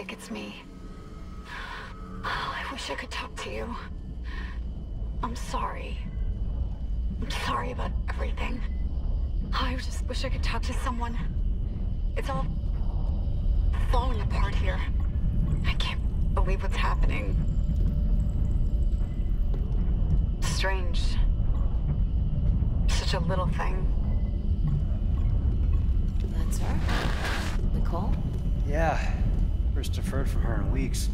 Dick, it's me. Oh, I wish I could talk to you. I'm sorry. I'm sorry about everything. Oh, I just wish I could talk to someone. It's all falling apart here. I can't believe what's happening. Strange. Such a little thing. That's her? Nicole? Yeah. First have heard from her in weeks.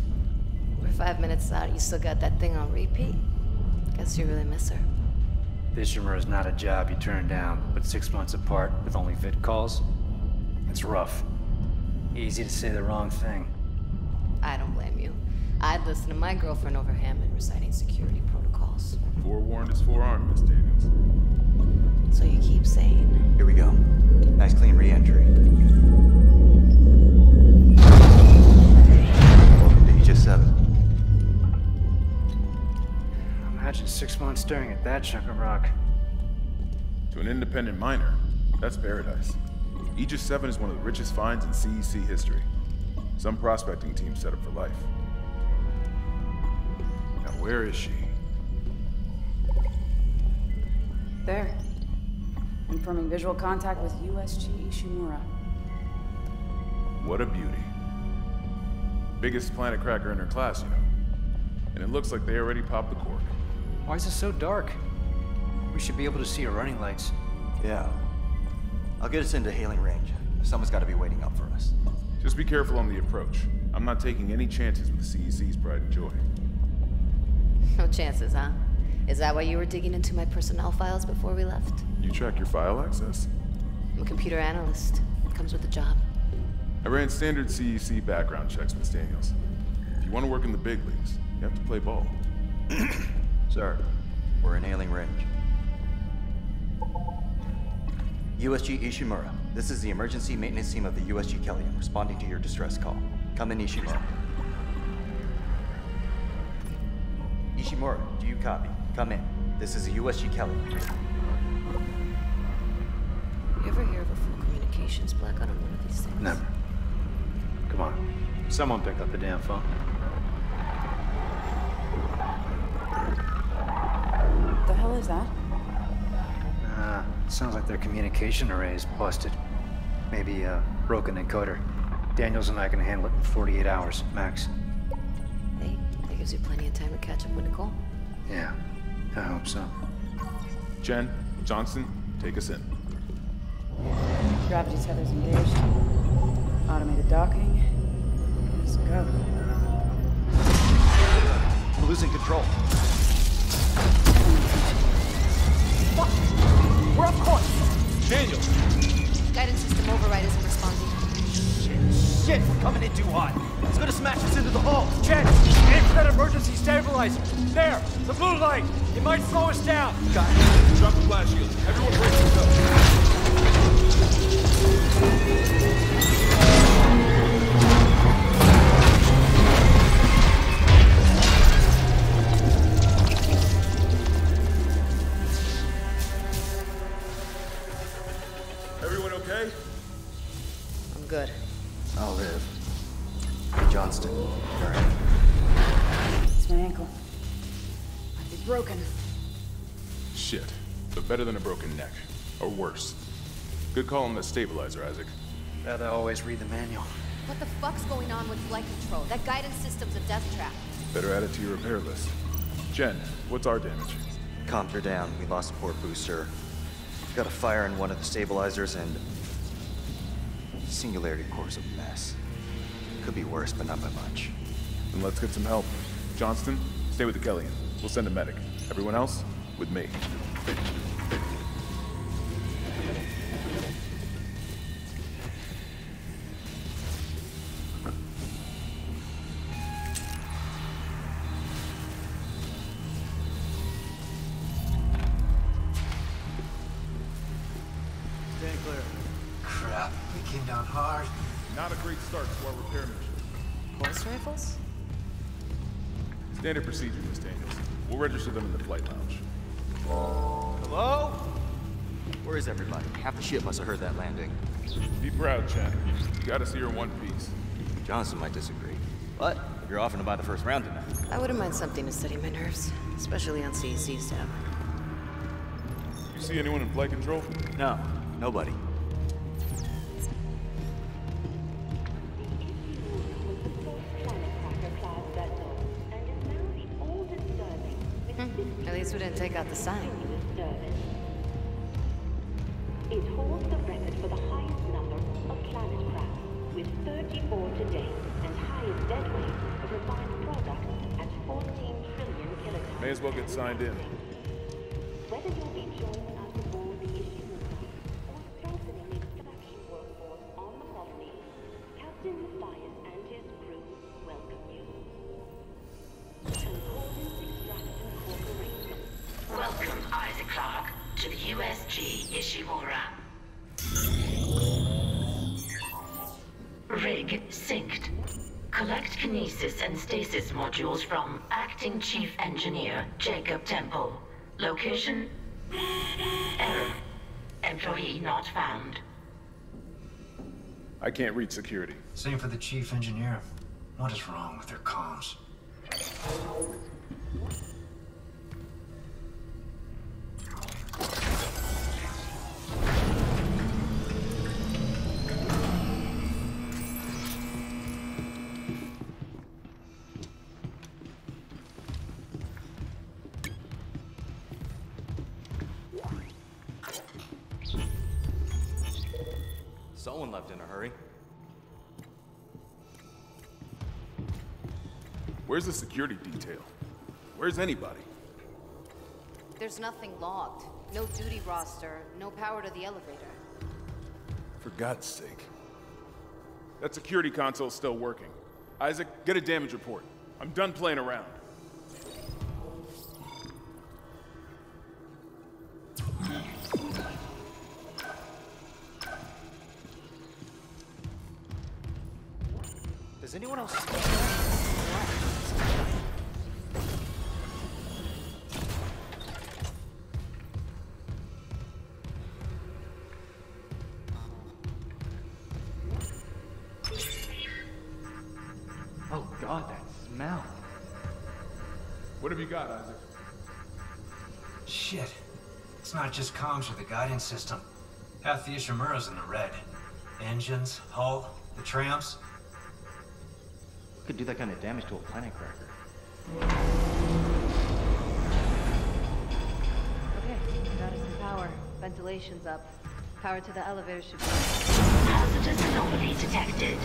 We're five minutes out. You still got that thing on repeat? Guess you really miss her. Ishimura is not a job you turn down, but six months apart with only vid calls? It's rough. Easy to say the wrong thing. I don't blame you. I'd listen to my girlfriend over Hammond reciting security protocols. Forewarned is forearmed, Miss Daniels. So you keep saying. Here we go. Nice clean re-entry. Staring at that chunk of rock. To an independent miner, that's paradise. Aegis 7 is one of the richest finds in CEC history. Some prospecting team set up for life. Now where is she? There. Confirming visual contact with USG Ishimura. What a beauty. Biggest planet cracker in her class, you know. And it looks like they already popped the cork. Why is it so dark? We should be able to see our running lights. Yeah. I'll get us into hailing range. Someone's got to be waiting up for us. Just be careful on the approach. I'm not taking any chances with the CEC's pride and joy. No chances, huh? Is that why you were digging into my personnel files before we left? You track your file access? I'm a computer analyst. It comes with the job. I ran standard CEC background checks, Miss Daniels. If you want to work in the big leagues, you have to play ball. Sir, we're in hailing range. USG Ishimura, this is the emergency maintenance team of the USG Kellion responding to your distress call. Come in, Ishimura. Ishimura, do you copy? Come in. This is the USG Kellion. You ever hear of a full communications blackout on one of these things? Never. Come on. Someone pick up the damn phone. Is that? Uh, sounds like their communication array is busted. Maybe a broken encoder. Daniels and I can handle it in 48 hours, max. Hey, that gives you plenty of time to catch up with Nicole. Yeah, I hope so. Chen, Johnston, take us in. Gravity tethers engaged. Automated docking. Let's go. We're losing control. Shit, we're coming in too hot. It's gonna smash us into the hull. Chen, aim for that emergency stabilizer. There, the blue light. It might slow us down. Got it. Drop the flash shield. Everyone brace yourself. Worse. Good call on the stabilizer, Isaac. Gotta always read the manual. What the fuck's going on with flight control? That guidance system's a death trap. Better add it to your repair list. Chen, what's our damage? Comms her down. We lost a port booster. Got a fire in one of the stabilizers and... Singularity core's a mess. Could be worse, but not by much. Then let's get some help. Johnston, stay with the Kellion. We'll send a medic. Everyone else, with me. Is everybody? Half the ship must have heard that landing. Be proud, Chen. You gotta see her in one piece. Johnston might disagree. But you're offering to buy the first round tonight. I wouldn't mind something to steady my nerves, especially on CEC's tab. You see anyone in flight control? No, nobody. Hmm, At least we didn't take out the sign. It holds the record for the highest number of planet cracks, with 34 today, and highest dead weight of refined product at 14 trillion kilograms. May as well get signed in. Modules from Acting Chief Engineer Jacob Temple. Location? Error. Employee not found. I can't read security. Same for the chief engineer. What is wrong with their comms? Where's the security detail? Where's anybody? There's nothing logged. No duty roster, no power to the elevator. For God's sake. That security console's still working. Isaac, get a damage report. I'm done playing around. Does anyone else? Oh god, that smell. What have you got, Isaac? Shit. It's not just comms or the guidance system. Half the Ishimura's in the red. Engines, hull, the trams. Could do that kind of damage to a planet cracker. Okay, got us some power. Ventilation's up. Power to the elevator should be. Hazardous anomaly detected.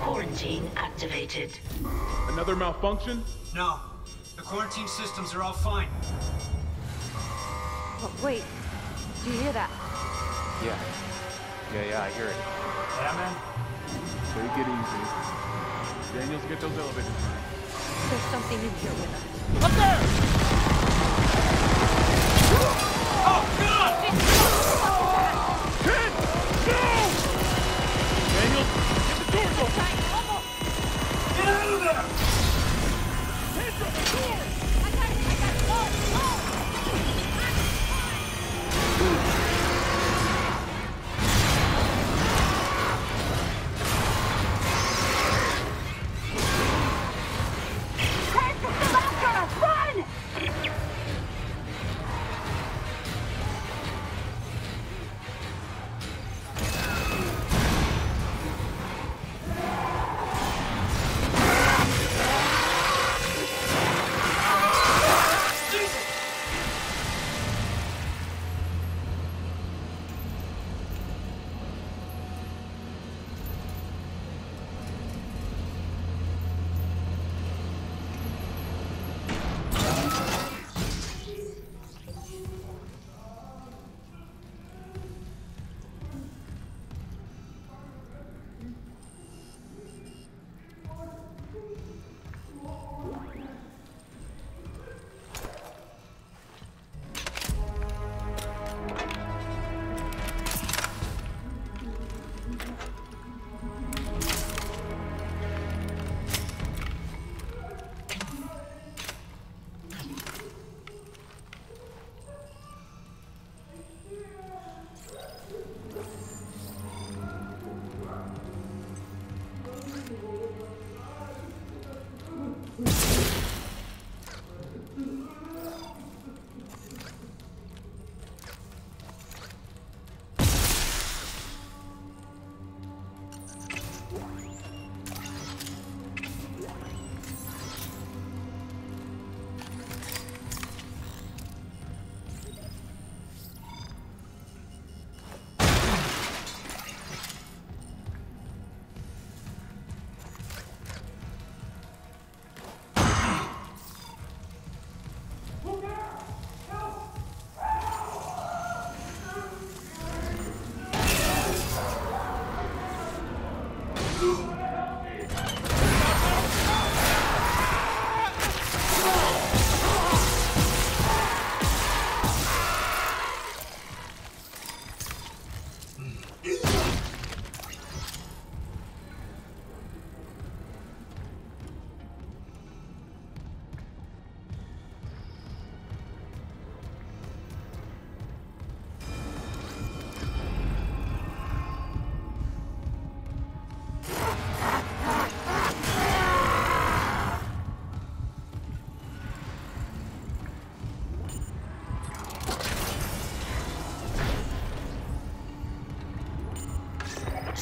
Quarantine activated. Another malfunction? No. The quarantine systems are all fine. Oh, wait. Do you hear that? Yeah. Yeah, yeah, I hear it. Yeah, man? Take it easy. Daniels, get those elevators. There's something in here with us. Daniels,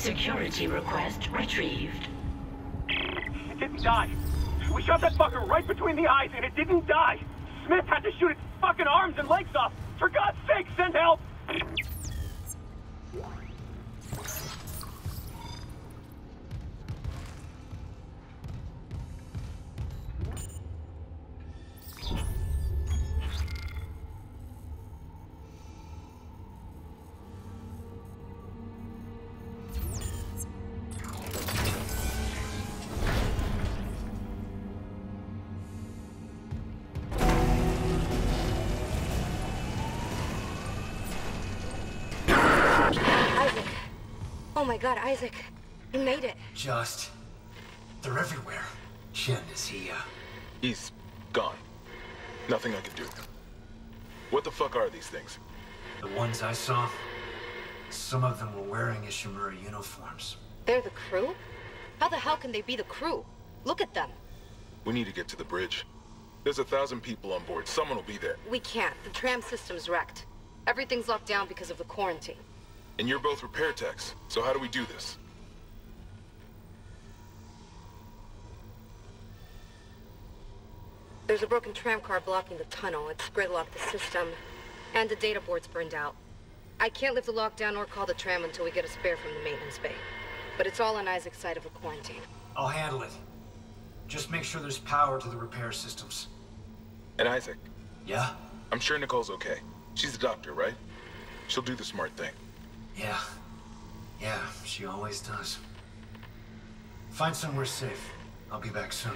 Security request retrieved. It didn't die. We shot that fucker right between the eyes and it didn't die. Smith had to shoot its fucking arms and legs off. For God's sake, send help! My god, Isaac. You made it. Just. They're everywhere. Chen, is he, uh. He's gone. Nothing I can do. What the fuck are these things? The ones I saw? Some of them were wearing Ishimura uniforms. They're the crew? How the hell can they be the crew? Look at them. We need to get to the bridge. There's a thousand people on board. Someone will be there. We can't. The tram system's wrecked. Everything's locked down because of the quarantine. And you're both repair techs. So how do we do this? There's a broken tram car blocking the tunnel. It's gridlocked the system. And the data board's burned out. I can't lift the lockdown or call the tram until we get a spare from the maintenance bay. But it's all on Isaac's side of the quarantine. I'll handle it. Just make sure there's power to the repair systems. And Isaac. Yeah? I'm sure Nicole's okay. She's a doctor, right? She'll do the smart thing. Yeah. Yeah, she always does. Find somewhere safe. I'll be back soon.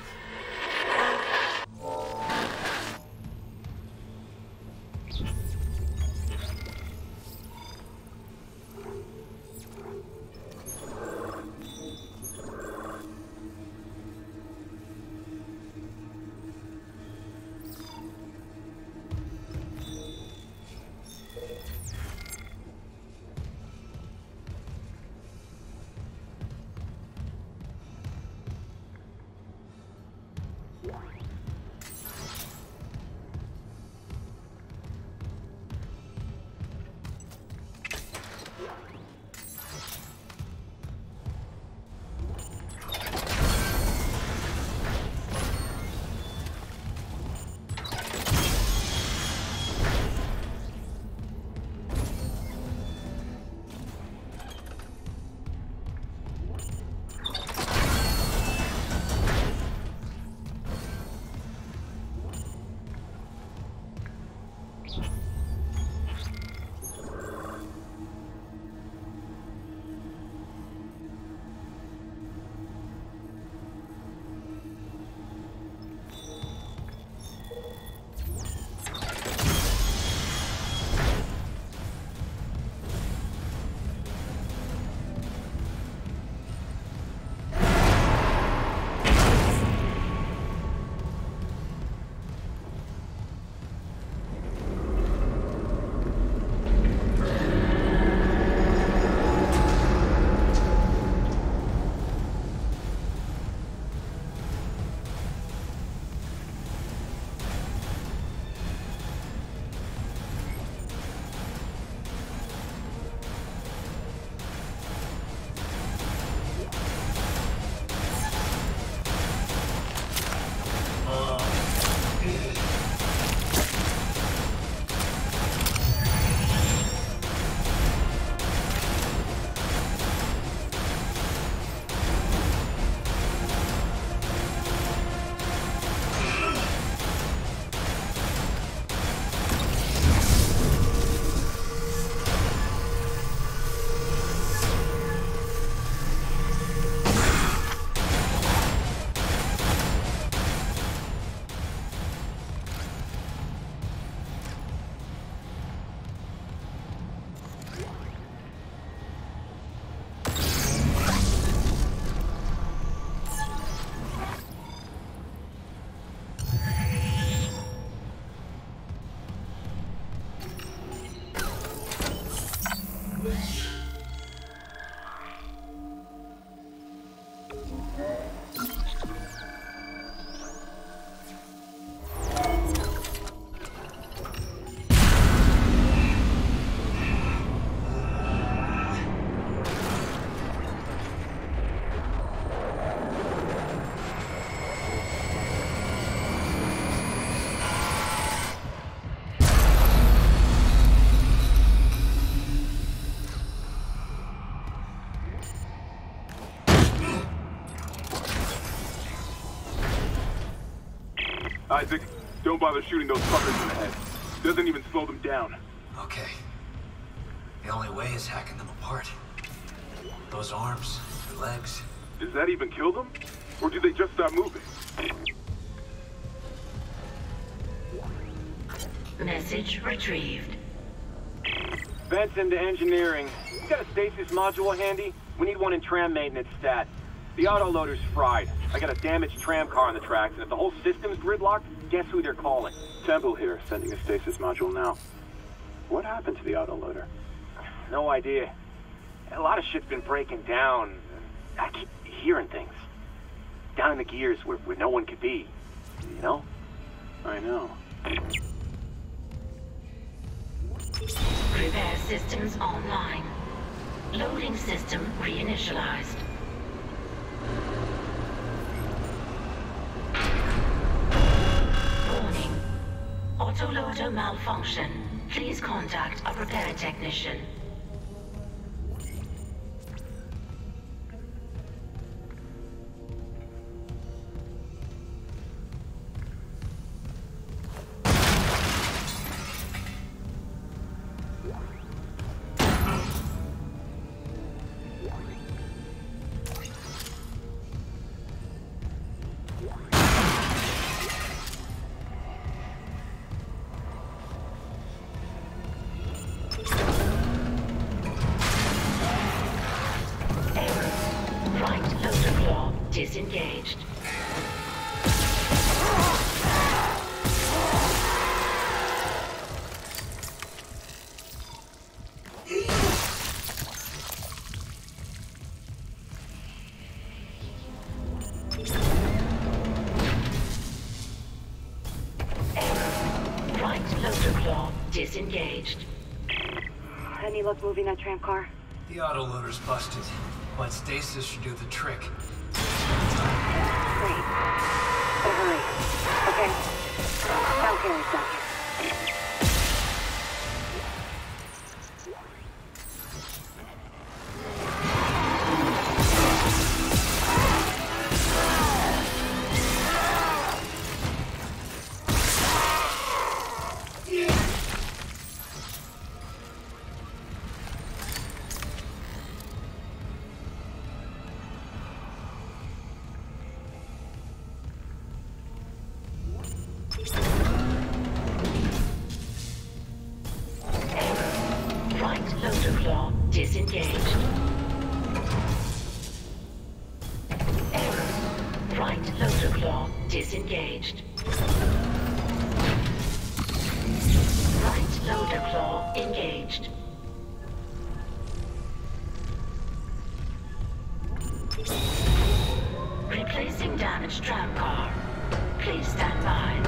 Isaac, don't bother shooting those fuckers in the head. Doesn't even slow them down. Okay. The only way is hacking them apart. Those arms, their legs. Does that even kill them? Or do they just stop moving? Message retrieved. Vents into engineering. You got a stasis module handy? We need one in tram maintenance stat. The autoloader's fried. I got a damaged tram car on the tracks, and if the whole system's gridlocked, guess who they're calling? Temple here, sending a stasis module now. What happened to the autoloader? No idea. A lot of shit's been breaking down. I keep hearing things. Down in the gears where, where no one could be. You know? I know. Repair systems online. Loading system reinitialized. Autoloader malfunction. Please contact a repair technician. Claw disengaged. Any luck moving that tram car? The autoloader's busted, but stasis should do the trick. Great. But hurry. Okay. Sound carries down claw disengaged. Right loader claw engaged. Replacing damaged tram car. Please stand by.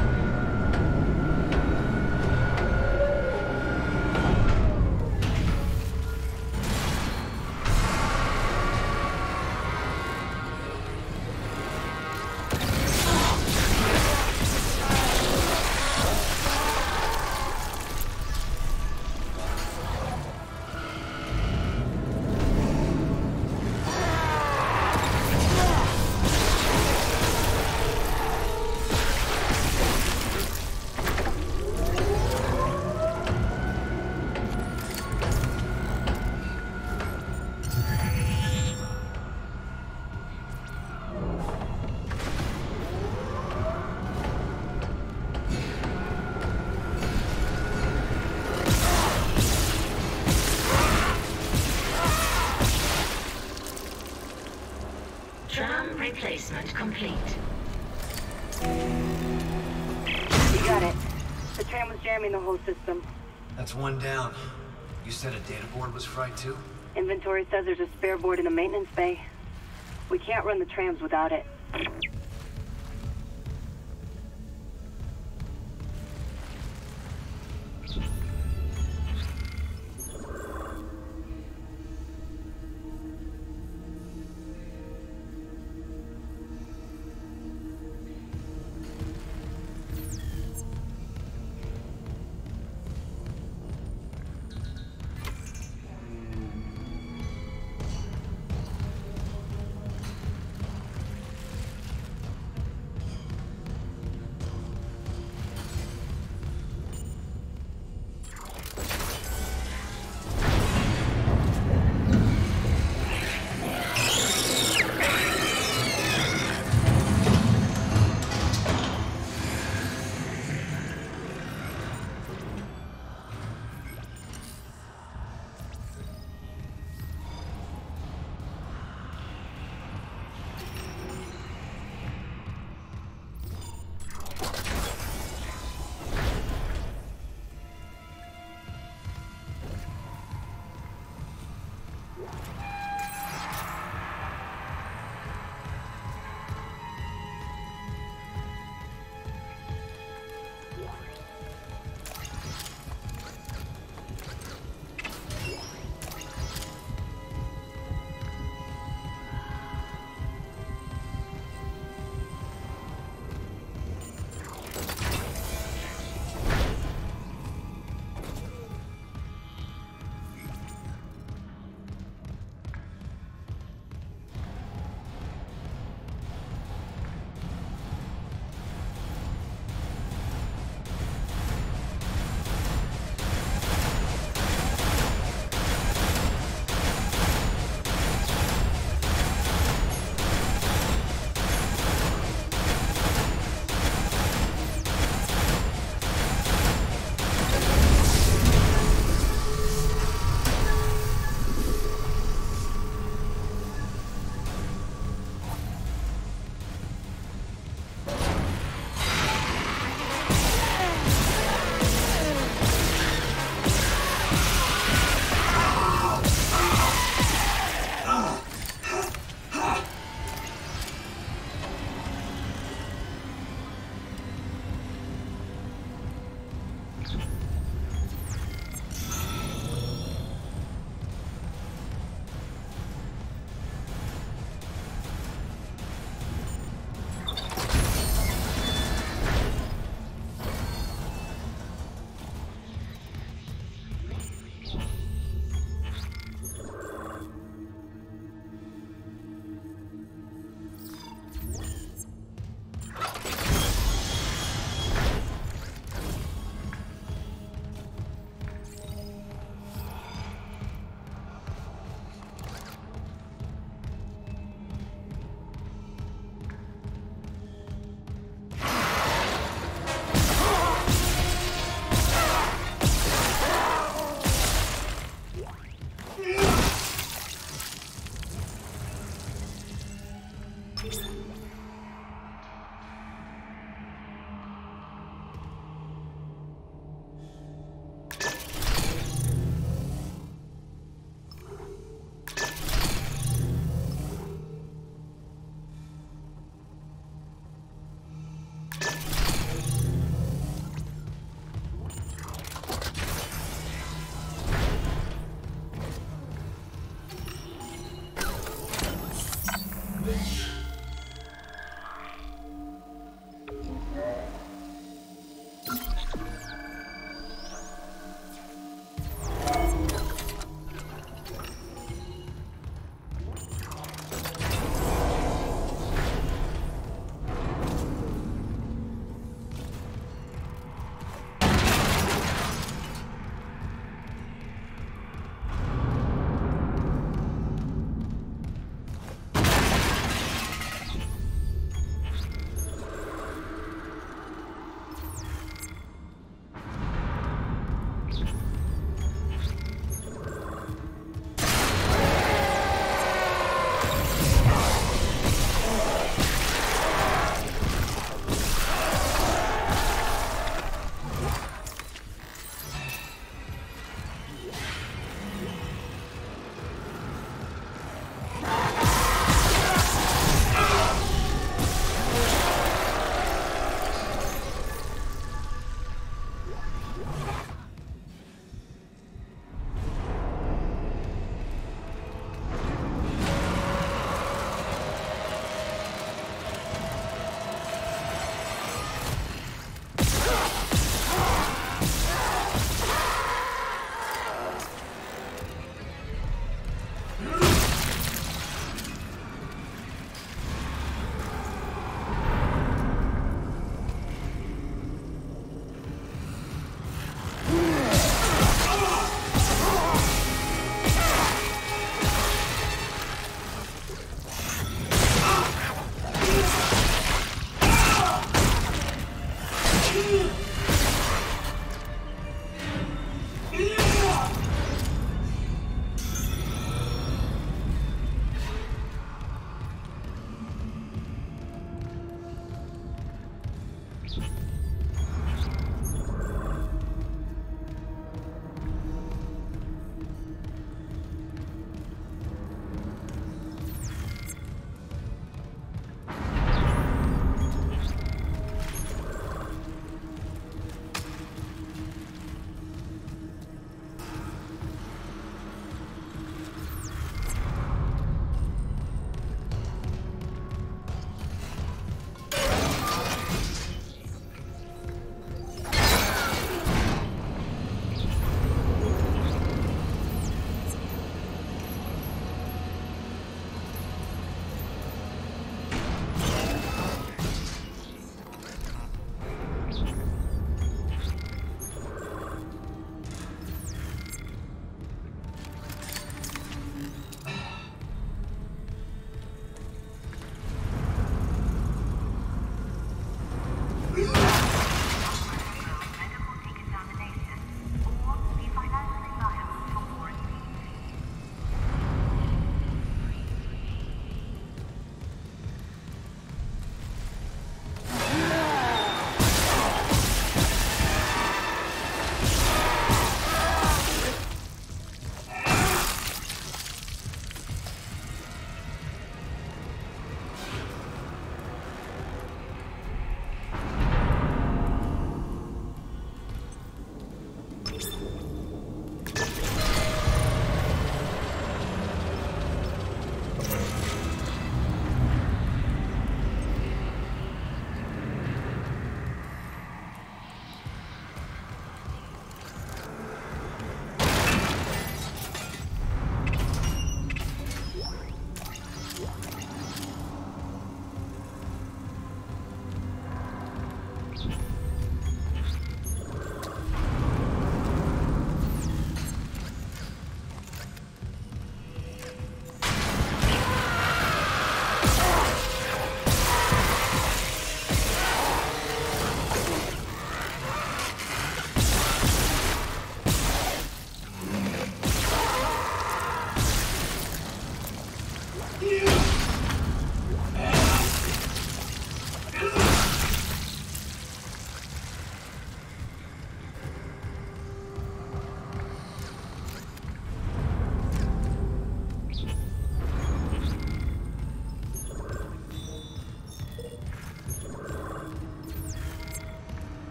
Complete. You got it. The tram was jamming the whole system. That's one down. You said a data board was fried too? Inventory says there's a spare board in the maintenance bay. We can't run the trams without it.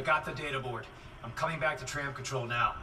I got the data board. I'm coming back to tram control now.